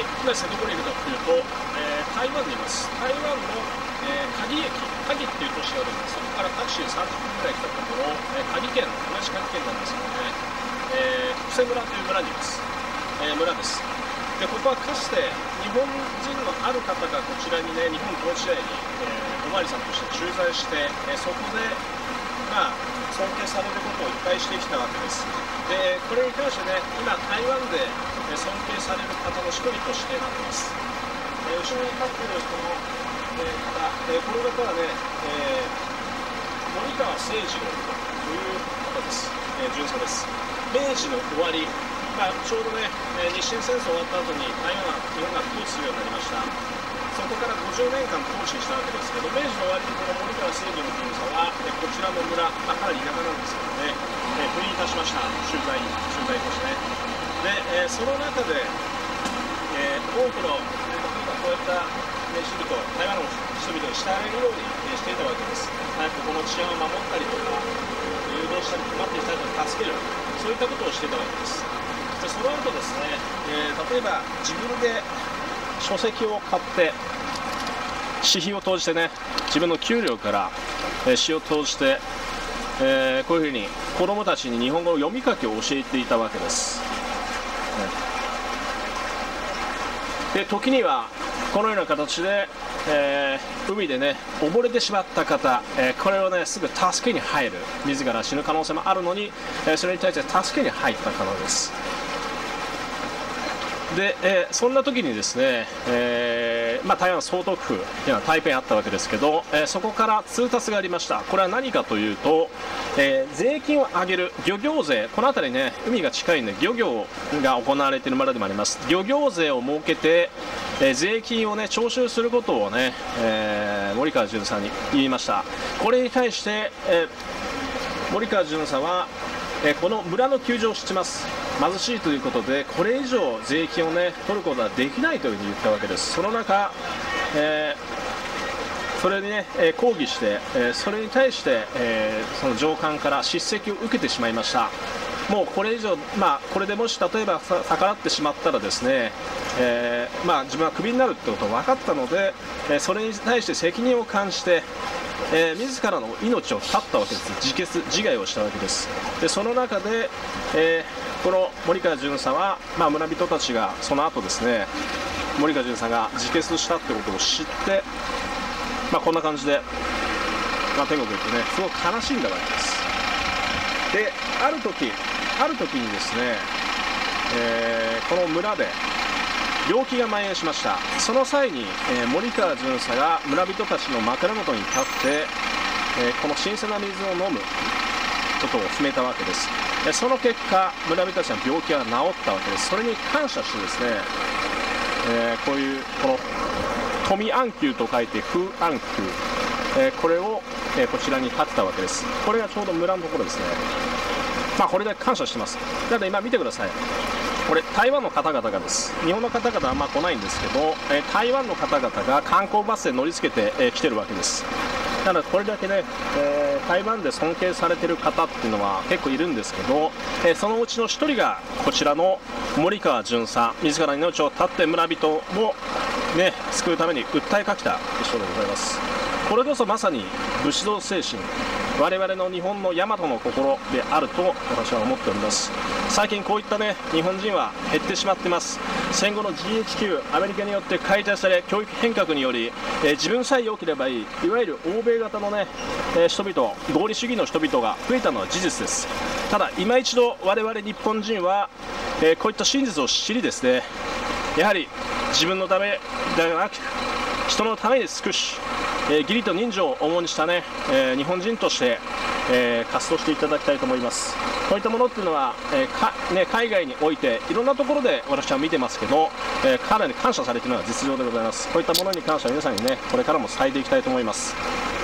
今ですねどこにいるかというと、えー、台湾にいます。台湾の、えー、鍵駅鍵っていう都市があるんです。そこからタクシー30分ぐらい来たところ、えー、鍵県同じ鍵県なんですけどね、えー、福瀬村という村にいます、えー、村です。でここはかつて日本人のある方がこちらにね日本統治時代に、えー、お巡りさんとして駐在して、えー、そこでまあ尊敬されることをいっぱいしてきたわけです。でこれに関してね今台湾で尊敬される方の一人としてなってます、えー、後ろに立ってるこの、えー、方、えー、この方はね、えー、森川誠二郎という方です、えー、巡査です。明治の終わり。まあ、ちょうどね、え日清戦争終わった後に台湾が日本が統治するようになりました。そこから50年間統治したわけですけど明治の終わりにこの森川正義の巡査は、えこちらの村、あ、かなり田舎なんですけどね、え赴任いたしました。取材取材としてねで、えその中で、え多くの、え例えばこういった、ね、人々台湾の人々に慕われるように、えしていたわけです。早くこの治安を守ったりとか誘導したり困っていた人を助ける。そういったことをしていたわけです。でその後ですね、えー、例えば自分で書籍を買って私費を投じてね自分の給料から、えー、詩を投じて、えー、こういうふうに子供たちに日本語の読み書きを教えていたわけです、で時にはこのような形で、えー、海でね溺れてしまった方、えー、これをねすぐ助けに入る。自ら死ぬ可能性もあるのに、え、それに対して助けに入った方です。で、えー、そんな時にですね、えー、まあ、台湾総督府というのは台北にあったわけですけど、えー、そこから通達がありました。これは何かというと、え税金を上げる漁業税この辺りね海が近いんで漁業が行われている村でもあります。漁業税を設けて、え税金をね徴収することをね、え森川巡査に言いました。これに対して、え森川巡査は、えこの村の窮状を知ってます。貧しいということでこれ以上税金をね取ることはできないというふうに言ったわけです。その中、えー、それにね、え抗議して、えそれに対して、えその上官から叱責を受けてしまいました。もうこれ以上、まあ、これでもし例えば逆らってしまったらですね、えー、まあ、自分はクビになるってことが分かったので、えそれに対して責任を感じて、えー、自らの命を絶ったわけです。自決自害をしたわけです。でその中で、えこの森川巡査は、まあ、村人たちがその後ですね森川巡査が自決したってことを知って、まあ、こんな感じで、まあ、天国行ってねすごく悲しんだわけです。である時ある時にですね、えー、この村で病気が蔓延しました。その際に、えー、森川巡査が村人たちの枕元に立って、えー、この新鮮な水を飲むことを決めたわけです。その結果村人たちの病気が治ったわけです。それに感謝してですね、えー、こういうこの富安宮と書いて風安宮、えー、これを、えー、こちらに建てたわけです。これがちょうど村のところですね。まあこれで感謝してます。だって今見てください。これ台湾の方々がです。日本の方々はあんま来ないんですけど、え台湾の方々が観光バスで乗り付けて、え来てるわけです。ただこれだけね、えー、台湾で尊敬されてる方っていうのは結構いるんですけど、えー、そのうちの1人がこちらの森川巡査自ら命を絶って村人を、ね、救うために訴えかけた人でございます。これこそまさに武士道精神我々の日本の大和の心であると私は思っております。最近こういったね日本人は減ってしまってます。戦後の GHQ アメリカによって解体され教育変革により、えー、自分さえ良ければいいいわゆる欧米型のね、えー、人々合理主義の人々が増えたのは事実です。ただ今一度我々日本人は、えー、こういった真実を知りですね。やはり自分のためではなく人のために尽くしえ、義理と人情を主にしたね、え、日本人として、えー、活動していただきたいと思います。こういったものっていうのは、えーね、海外においていろんなところで私は見てますけど、えかなり感謝されているのが実情でございます。こういったものに関しては皆さんにねこれからも伝えていきたいと思います。